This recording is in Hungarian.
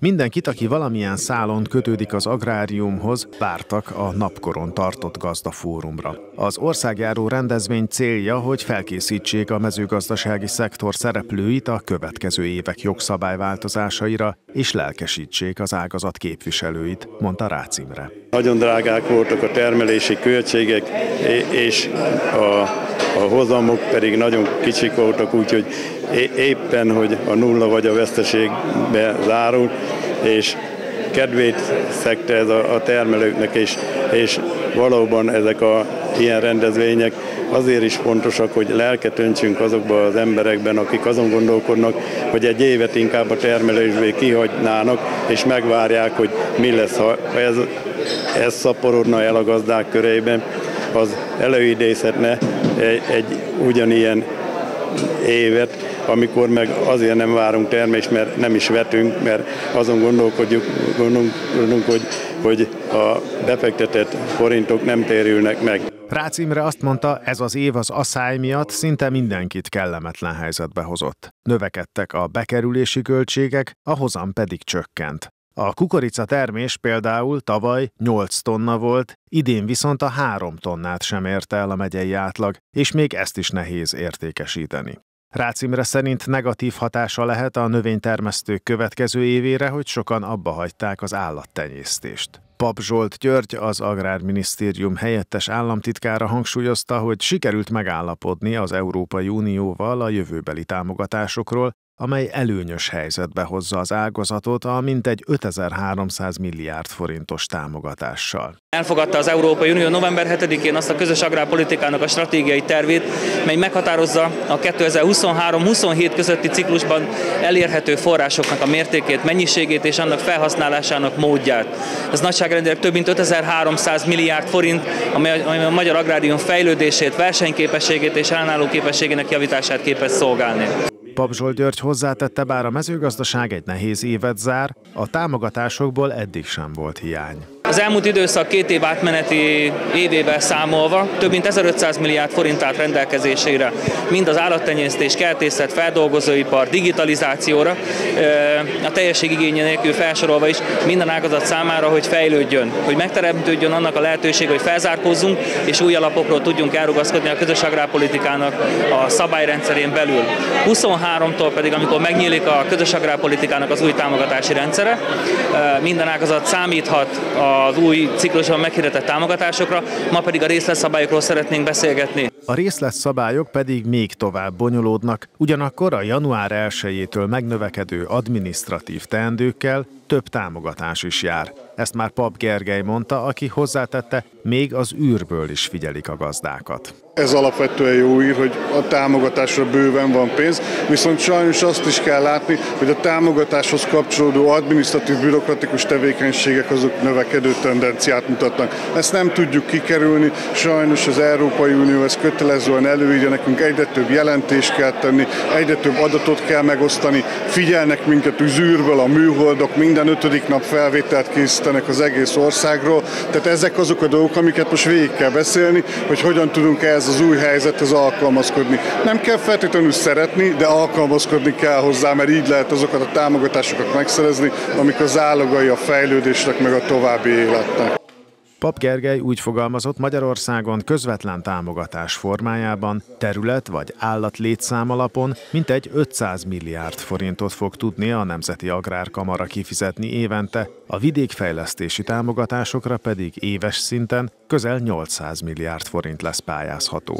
Mindenkit, aki valamilyen szálon kötődik az agráriumhoz, vártak a napkoron tartott gazdafórumra. Az országjáró rendezvény célja, hogy felkészítsék a mezőgazdasági szektor szereplőit a következő évek jogszabályváltozásaira, és lelkesítsék az ágazat képviselőit, mondta Rácz Imre. Nagyon drágák voltak a termelési költségek, és a, a hozamok pedig nagyon kicsik voltak, úgyhogy éppen, hogy a nulla vagy a veszteségbe zárul, és kedvét szekte ez a, a termelőknek, és, és valóban ezek a ilyen rendezvények azért is fontosak, hogy lelket öntsünk azokba az emberekben, akik azon gondolkodnak, hogy egy évet inkább a termelésbé kihagynának, és megvárják, hogy mi lesz, ha ez, ez szaporodna el a gazdák körében, az előidézhetne egy, egy ugyanilyen évet, amikor meg azért nem várunk termést, mert nem is vetünk, mert azon gondolkodjuk, gondolunk, hogy, hogy a befektetett forintok nem térülnek meg. Rácz azt mondta, ez az év az asszály miatt szinte mindenkit kellemetlen helyzetbe hozott. Növekedtek a bekerülési költségek, a hozam pedig csökkent. A kukorica termés például tavaly 8 tonna volt, idén viszont a 3 tonnát sem érte el a megyei átlag, és még ezt is nehéz értékesíteni. Rácz Imre szerint negatív hatása lehet a növénytermesztők következő évére, hogy sokan abba hagyták az állattenyésztést. Pap Zsolt György, az Agrárminisztérium helyettes államtitkára hangsúlyozta, hogy sikerült megállapodni az Európai Unióval a jövőbeli támogatásokról, amely előnyös helyzetbe hozza az ágazatot a mintegy 5300 milliárd forintos támogatással. Elfogadta az Európai Unió november 7-én azt a közös agrárpolitikának a stratégiai tervét, mely meghatározza a 2023-27 közötti ciklusban elérhető forrásoknak a mértékét, mennyiségét és annak felhasználásának módját. Ez nagyságrendileg több mint 5300 milliárd forint, amely a magyar agrárium fejlődését, versenyképességét és ellenálló képességének javítását képes szolgálni. Pap Zsolt György hozzátette, bár a mezőgazdaság egy nehéz évet zár, a támogatásokból eddig sem volt hiány. Az elmúlt időszak két év átmeneti évével számolva több mint 1500 milliárd forint állt rendelkezésére, mind az állattenyésztés, kertészet, feldolgozóipar, digitalizációra, a teljesség igénye nélkül felsorolva is minden ágazat számára, hogy fejlődjön, hogy megteremtődjön annak a lehetőség, hogy felzárkózzunk, és új alapokról tudjunk elrugaszkodni a közös agrárpolitikának a szabályrendszerén belül. 23-tól pedig, amikor megnyílik a közös agrárpolitikának az új támogatási rendszere, minden ágazat számíthat a az új ciklusban meghirdetett támogatásokra, ma pedig a részletszabályokról szeretnénk beszélgetni. A részletszabályok pedig még tovább bonyolódnak, ugyanakkor a január 1-től megnövekedő adminisztratív teendőkkel több támogatás is jár. Ezt már Pap Gergely mondta, aki hozzátette, még az űrből is figyelik a gazdákat. Ez alapvetően jó ír, hogy a támogatásra bőven van pénz, viszont sajnos azt is kell látni, hogy a támogatáshoz kapcsolódó adminisztratív bürokratikus tevékenységek azok növekedő tendenciát mutatnak. Ezt nem tudjuk kikerülni, sajnos az Európai Unió ezt kötelezően előírja nekünk, egyre több jelentést kell tenni, egyre több adatot kell megosztani, figyelnek minket üzűrből, a műholdok, minden ötödik nap felvételt készítenek az egész országról, tehát ezek azok a dolgok, amiket most végig kell beszélni, hogy hogyan tudunk ez az új helyzethez alkalmazkodni. Nem kell feltétlenül szeretni, de alkalmazkodni kell hozzá, mert így lehet azokat a támogatásokat megszerezni, amik az állagai a fejlődésnek meg a további életnek. Pap Gergely úgy fogalmazott Magyarországon közvetlen támogatás formájában terület vagy állat létszám alapon mintegy 500 milliárd forintot fog tudni a Nemzeti Agrárkamara kifizetni évente, a vidékfejlesztési támogatásokra pedig éves szinten közel 800 milliárd forint lesz pályázható.